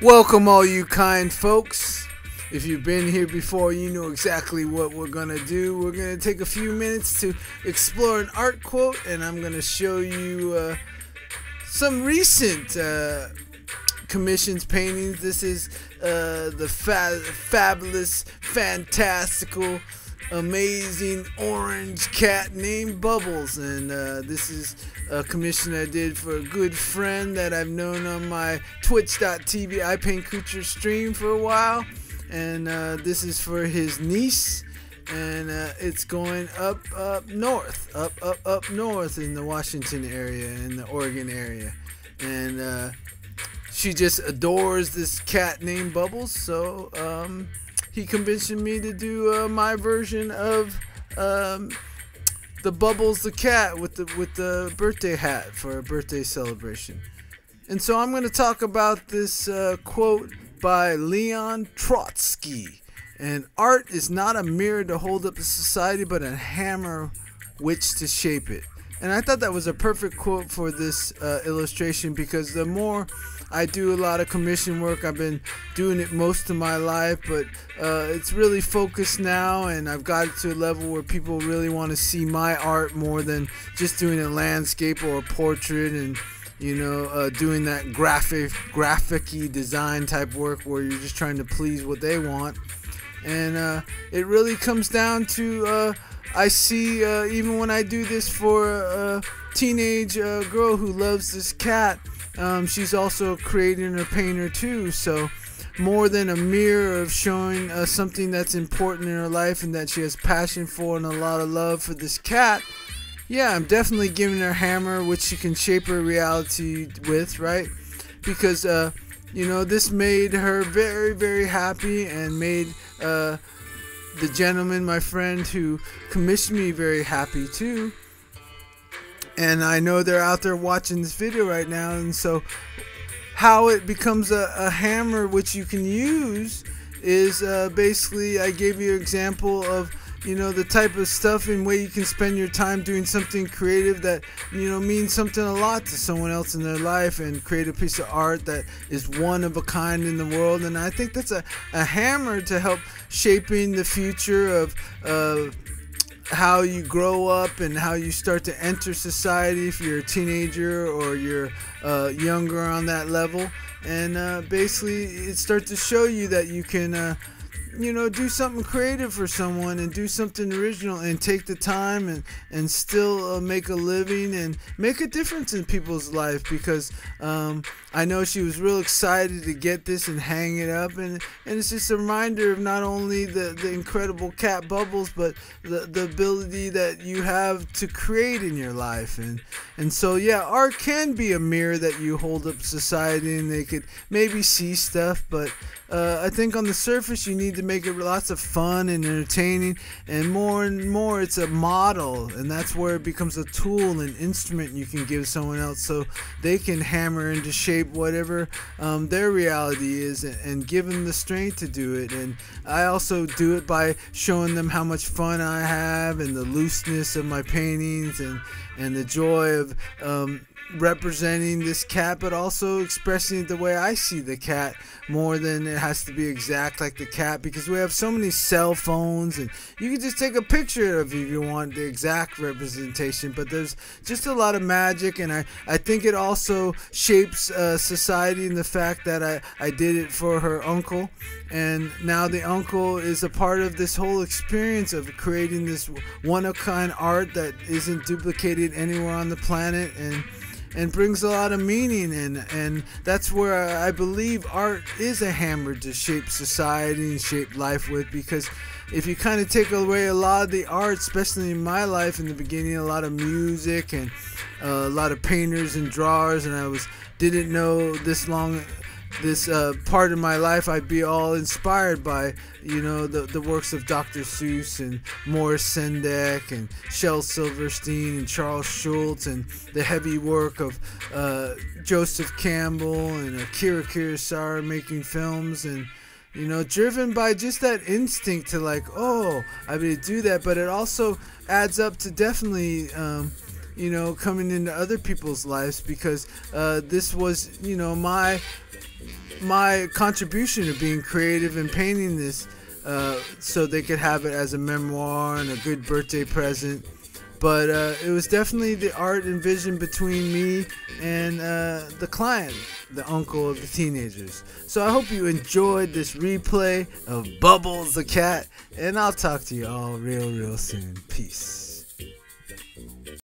Welcome, all you kind folks. If you've been here before, you know exactly what we're gonna do. We're gonna take a few minutes to explore an art quote, and I'm gonna show you uh, some recent uh, commissions paintings. This is uh, the fa- fabulous, fantastical, amazing orange cat named Bubbles, and uh, this is a commission I did for a good friend that I've known on my Twitch.tv I Paint Creature stream for a while, and uh, this is for his niece. And uh, it's going up, up north, up, up, up north in the Washington area, in the Oregon area, and uh, she just adores this cat named Bubbles. So um, he commissioned me to do uh, my version of um, the Bubbles the cat with the with the birthday hat for a birthday celebration. And so I'm going to talk about this uh, quote by Leon Trotsky. And art is not a mirror to hold up the society, but a hammer which to shape it. And I thought that was a perfect quote for this uh, illustration because the more I do a lot of commission work, I've been doing it most of my life, but uh, it's really focused now, and I've got it to a level where people really want to see my art more than just doing a landscape or a portrait and you know, uh, doing that graphic, graphic-y design type work where you're just trying to please what they want and uh, it really comes down to uh, I see uh, even when I do this for a teenage uh, girl who loves this cat, um, she's also creating a painter too. So more than a mirror of showing uh, something that's important in her life and that she has passion for and a lot of love for this cat. Yeah, I'm definitely giving her hammer which she can shape her reality with, right? Because uh, you know this made her very very happy and made uh, the gentleman my friend who commissioned me very happy too. And i know they're out there watching this video right now and so how it becomes a, a hammer which you can use is uh, basically i gave you an example of you know the type of stuff and way you can spend your time doing something creative that you know means something a lot to someone else in their life and create a piece of art that is one of a kind in the world. And i think that's a, a hammer to help shaping the future of uh, how you grow up and how you start to enter society if you're a teenager or you're uh, younger on that level. And uh, basically it starts to show you that you can uh, you know, do something creative for someone and do something original and take the time and, and still uh, make a living and make a difference in people's life because um, I know she was real excited to get this and hang it up. And, and it's just a reminder of not only the, the incredible cat bubbles but the, the ability that you have to create in your life. And and so yeah art can be a mirror that you hold up society and they could maybe see stuff but uh, I think on the surface you need to make it lots of fun and entertaining, and more and more it's a model, and that's where it becomes a tool, an instrument you can give someone else, so they can hammer into shape whatever um, their reality is, and, and give them the strength to do it. And I also do it by showing them how much fun I have, and the looseness of my paintings, and and the joy of um, representing this cat, but also expressing it the way I see the cat more than it has to be exact like the cat because we have so many cell phones and you can just take a picture of if you want the exact representation. But there's just a lot of magic, and I, I think it also shapes uh, society in the fact that I, I did it for her uncle. And now the uncle is a part of this whole experience of creating this one of kind art that isn't duplicated anywhere on the planet. And and brings a lot of meaning in and that's where I believe art is a hammer to shape society and shape life with because if you kind of take away a lot of the art especially in my life in the beginning a lot of music and uh, a lot of painters and drawers and I was didn't know this long this uh, part of my life I'd be all inspired by you know the, the works of Dr. Seuss and Maurice Sendak and Shel Silverstein and Charles Schulz and the heavy work of uh, Joseph Campbell and Akira Kurosawa making films and you know driven by just that instinct to like oh I'm going to do that but it also adds up to definitely um, you know coming into other people's lives because uh, this was you know my my contribution of being creative and painting this uh, so they could have it as a memoir and a good birthday present. But uh, it was definitely the art and vision between me and uh, the client, the uncle of the teenagers. So I hope you enjoyed this replay of Bubbles the Cat, and I'll talk to you all real, real soon. Peace.